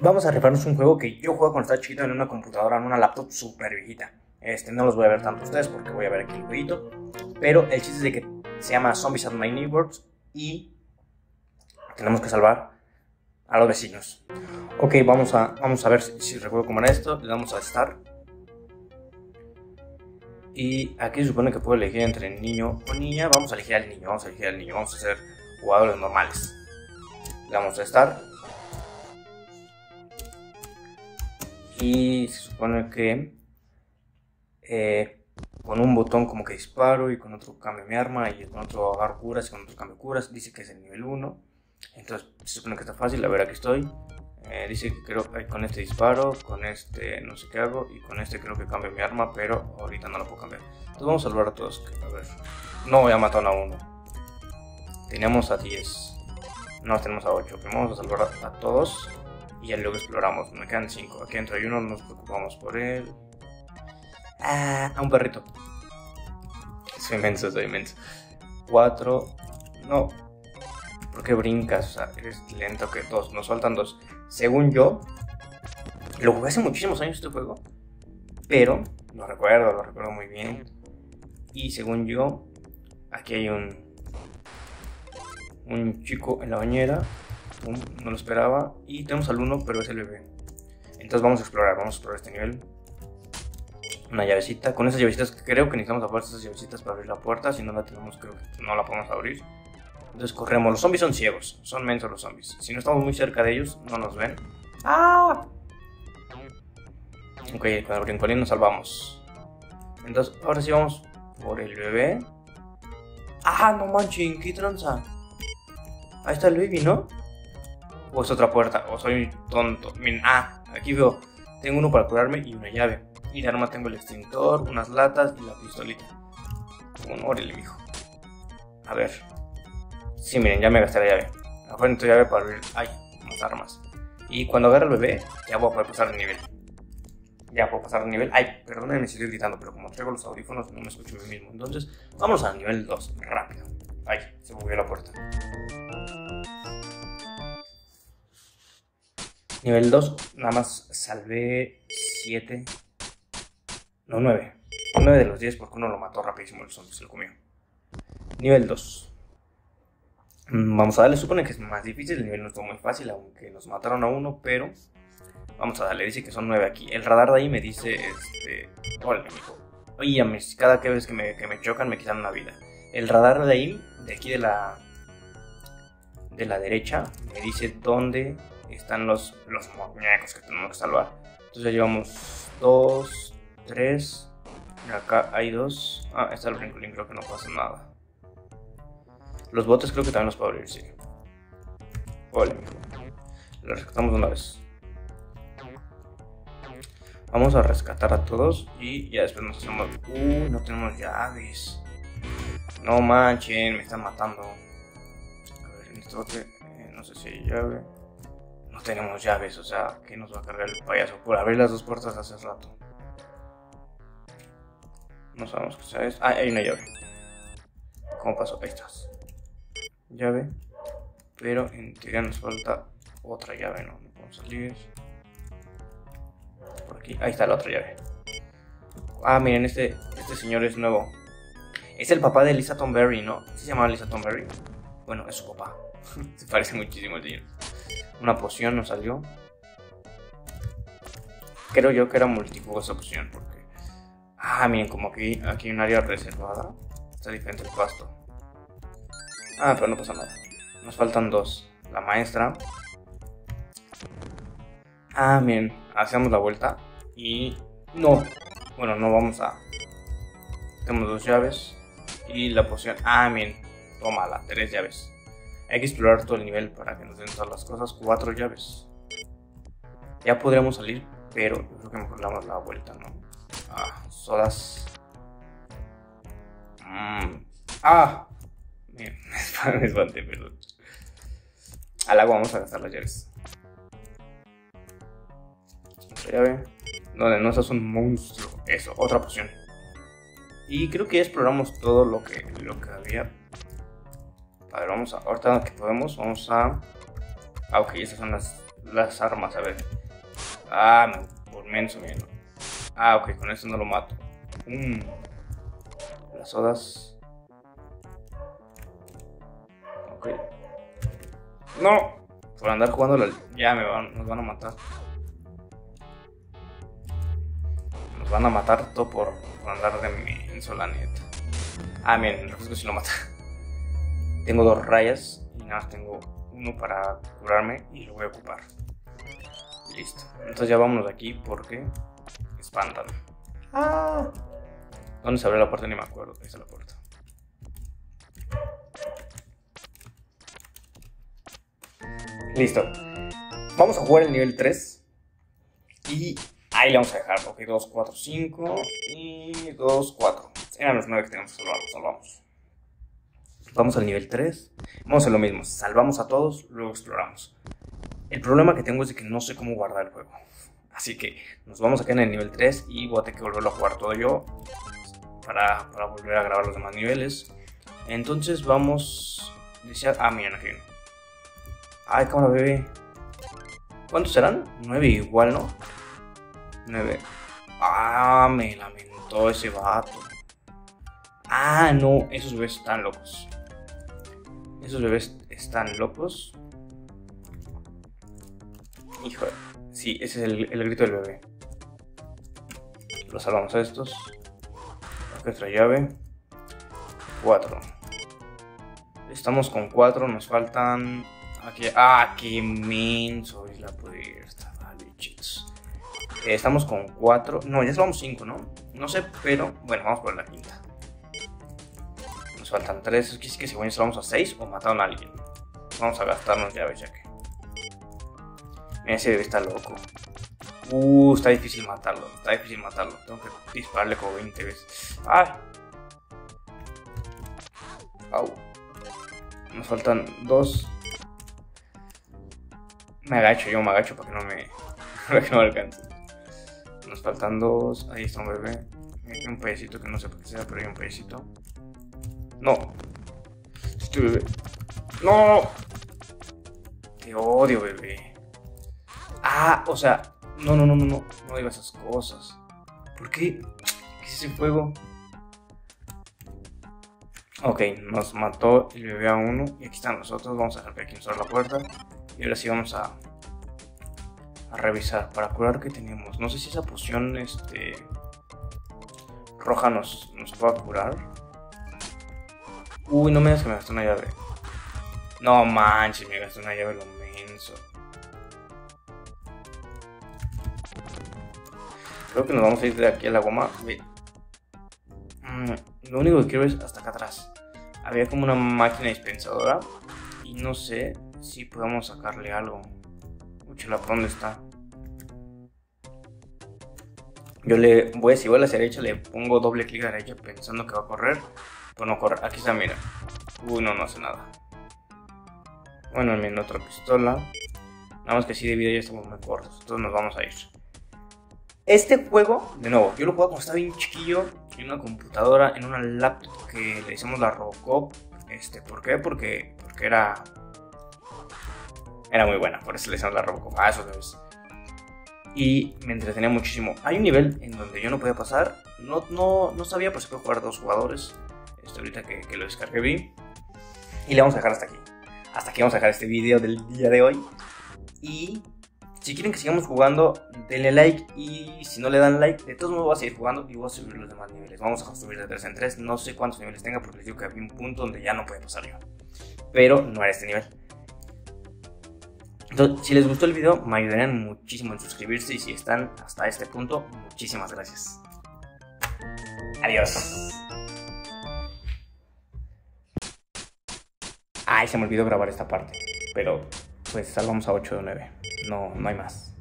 vamos a rifarnos un juego que yo juego cuando estaba chiquito en una computadora, en una laptop súper viejita. Este, no los voy a ver tanto ustedes porque voy a ver aquí el jueguito. Pero el chiste es de que se llama Zombies at My Neighbors y tenemos que salvar a los vecinos. Ok, vamos a, vamos a ver si, si recuerdo cómo era esto. Le damos a Start. Y aquí se supone que puedo elegir entre niño o niña. Vamos a elegir al niño, vamos a elegir al niño. Vamos a ser jugadores normales. Le damos a Start. Y se supone que eh, con un botón como que disparo y con otro cambio mi arma y con otro agarro curas y con otro cambio curas. Dice que es el nivel 1. Entonces se supone que está fácil. A ver, aquí estoy. Eh, dice que creo que con este disparo, con este no sé qué hago y con este creo que cambio mi arma, pero ahorita no lo puedo cambiar. Entonces vamos a salvar a todos. A ver, no voy a matar a uno. Tenemos a 10. No, tenemos a 8. Primero vamos a salvar a todos y ya luego exploramos. Me quedan 5. Aquí dentro hay uno, no nos preocupamos por él. Ah, un perrito. Soy inmenso, soy inmenso. 4. No. ¿Por qué brincas? O sea, eres lento que dos. Nos faltan dos. Según yo, lo jugué hace muchísimos años este juego. Pero lo recuerdo, lo recuerdo muy bien. Y según yo, aquí hay un. Un chico en la bañera. No lo esperaba. Y tenemos al uno, pero es el bebé. Entonces vamos a explorar, vamos a explorar este nivel. Una llavecita. Con esas llavecitas creo que necesitamos aparte esas llavecitas para abrir la puerta. Si no la tenemos, creo que no la podemos abrir. Entonces corremos. Los zombies son ciegos. Son mentos los zombies. Si no estamos muy cerca de ellos, no nos ven. ¡Ah! Ok, con el brincolín nos salvamos. Entonces, ahora sí vamos por el bebé. ¡Ah, no manchen! ¡Qué tranza! Ahí está el baby, ¿no? O es otra puerta. O soy tonto. Miren, ah, aquí veo. Tengo uno para curarme y una llave. Y de arma tengo el extintor, unas latas y la pistolita. Un órale, mijo. A ver. Sí, miren, ya me gasté la llave. Ahora necesito llave para abrir. Ay, más armas. Y cuando agarre el bebé, ya voy a poder pasar de nivel. Ya puedo pasar de nivel. Ay, perdónenme si estoy gritando, pero como traigo los audífonos no me escucho mí mismo. Entonces, vamos al nivel 2, rápido. Ay, se movió la puerta. Nivel 2, nada más salvé 7. No, 9. 9 de los 10 porque uno lo mató rapidísimo el zombie, se lo comió. Nivel 2. Mm, Vamos a darle, supone que es más difícil, el nivel no estuvo muy fácil, aunque nos mataron a uno, pero vamos a darle, dice que son 9 aquí. El radar de ahí me dice, este, el enemigo. Oye, cada vez que me, que me chocan me quitan una vida. El radar de ahí, de aquí de la, de la derecha, me dice dónde están los, los muñecos que tenemos que salvar. Entonces ya llevamos 2, 3, acá hay 2. Ah, está el brincolín, creo que no pasa nada. Los botes creo que también los puedo abrir, sí. Amigo. Los rescatamos una vez. Vamos a rescatar a todos y ya después nos hacemos. Uh, no tenemos llaves. No manchen, me están matando. A ver, en este bote, eh, no sé si hay llave. Tenemos llaves, o sea, que nos va a cargar el payaso por abrir las dos puertas hace rato. No sabemos qué sea eso. Ah, hay una llave. ¿Cómo pasó? Ahí estás. Llave. Pero en teoría nos falta otra llave, ¿no? No podemos salir. Por aquí. Ahí está la otra llave. Ah, miren, este, este señor es nuevo. Es el papá de Lisa Tomberry, ¿no? ¿Sí se llama Lisa Tomberry? Bueno, es su papá. se parece muchísimo al señor. Una poción nos salió. Creo yo que era multijuego esa poción, porque... Ah, miren, como aquí, aquí hay un área reservada. Está diferente el pasto. Ah, pero no pasa nada. Nos faltan dos. La maestra. Ah, miren, hacemos la vuelta. Y... No. Bueno, no vamos a... Tenemos dos llaves. Y la poción... Ah, miren. Tómala, tres llaves. Hay que explorar todo el nivel para que nos den todas las cosas. Cuatro llaves. Ya podríamos salir, pero creo que mejor le damos la vuelta, ¿no? Ah, sodas. Mm. Ah. Bien, me espanté, perdón. Al agua vamos a gastar las llaves. Otra llave. No, no, es un monstruo. Eso, otra poción. Y creo que ya exploramos todo lo que, lo que había. A ver, vamos a. Ahorita que podemos, vamos a. Ah, ok, esas son las, las armas, a ver. Ah, no, por menso, bien. Ah, ok, con esto no lo mato. Mm. Las sodas. Ok. No, por andar jugando la... Ya me van, nos van a matar. Nos van a matar todo por, andar de menso, la neta. Ah, bien, el refresco sí lo mata. Tengo dos rayas y nada más tengo uno para curarme y lo voy a ocupar. Listo. Entonces ya vámonos de aquí porque espantan. Ah. ¿Dónde se abre la puerta? Ni me acuerdo. Ahí está la puerta. Listo. Vamos a jugar el nivel 3. Y ahí le vamos a dejar. Ok, 2, 4, 5 y 2, 4. Eran los 9 que tenemos que salvar. Salvamos. Vamos al nivel 3. Vamos a hacer lo mismo. Salvamos a todos, luego exploramos. El problema que tengo es de que no sé cómo guardar el juego. Así que nos vamos a quedar en el nivel 3 y voy a tener que volverlo a jugar todo yo para, para volver a grabar los demás niveles. Entonces vamos... Decía, ah, miren aquí. Ay, cámara bebé. ¿Cuántos serán? 9 igual, ¿no? 9. Ah, me lamentó ese vato. Ah, no, esos bebés están locos. Esos bebés están locos. Hijo, sí, ese es el, grito del bebé. Lo salvamos a estos. Otra llave. 4. Estamos con 4, nos faltan Aquí, ah, qué inmenso la puerta. Vale, chicos. Eh, estamos con 4. No, ya somos 5, ¿no? No sé, pero bueno, vamos por la quinta. Faltan 3. Es que sí que si bueno, vamos a 6 o mataron a alguien. Vamos a gastarnos llaves ya que. Mira, ese bebé está loco. Uh, está difícil matarlo. Está difícil matarlo. Tengo que dispararle como 20 veces. ¡Ay! Au. Nos faltan 2. Me agacho, yo me agacho para que no me, para que no me alcance. Nos faltan dos. Ahí está un bebé. Hay un payasito que no sé por qué sea, pero hay un payasito. No. Este bebé. ¡No! Te odio, bebé. Ah, o sea. No, no, no, no, no. No digas esas cosas. ¿Por qué? ¿Qué es ese fuego? Ok, nos mató el bebé a uno. Y aquí están nosotros. Vamos a dejar que aquí nos la puerta. Y ahora sí vamos a, a revisar para curar que tenemos. No sé si esa poción este, roja nos, nos pueda curar. Uy, no me digas que me gasté una llave. No manches, me gasté una llave lo menso. Creo que nos vamos a ir de aquí a la goma. Lo único que quiero es hasta acá atrás. Había como una máquina dispensadora. Y no sé si podemos sacarle algo. Uchela, ¿dónde está? Yo le voy, si voy a la derecha, le pongo doble clic a la derecha pensando que va a correr. Pero no corre. Aquí está, mira. Uy, no, no hace nada. Bueno, en otra pistola. Nada más que si de vida ya estamos muy cortos. Entonces nos vamos a ir. Este juego, de nuevo, yo lo juego cuando estaba bien chiquillo. En una computadora, en una laptop que le hicimos la Robocop. Este, ¿Por qué? Porque, porque era era muy buena, por eso le hicimos la Robocop a esos bebés. Y me entretenía muchísimo. Hay un nivel en donde yo no podía pasar, no, no, no sabía, pero se puede jugar dos jugadores. Esto ahorita que, que lo descargué vi. Y le vamos a dejar hasta aquí. Hasta aquí vamos a dejar este video del día de hoy. Y si quieren que sigamos jugando, denle like. Y si no le dan like, de todos modos voy a seguir jugando y voy a subir los demás niveles. Vamos a subir de 3 en 3. No sé cuántos niveles tenga porque les digo que había un punto donde ya no puede pasar yo. Pero no era este nivel. Entonces, si les gustó el video, me ayudarían muchísimo en suscribirse y si están hasta este punto, muchísimas gracias. Adiós. Ay, se me olvidó grabar esta parte, pero pues salvamos a 8 de 9. No, no hay más.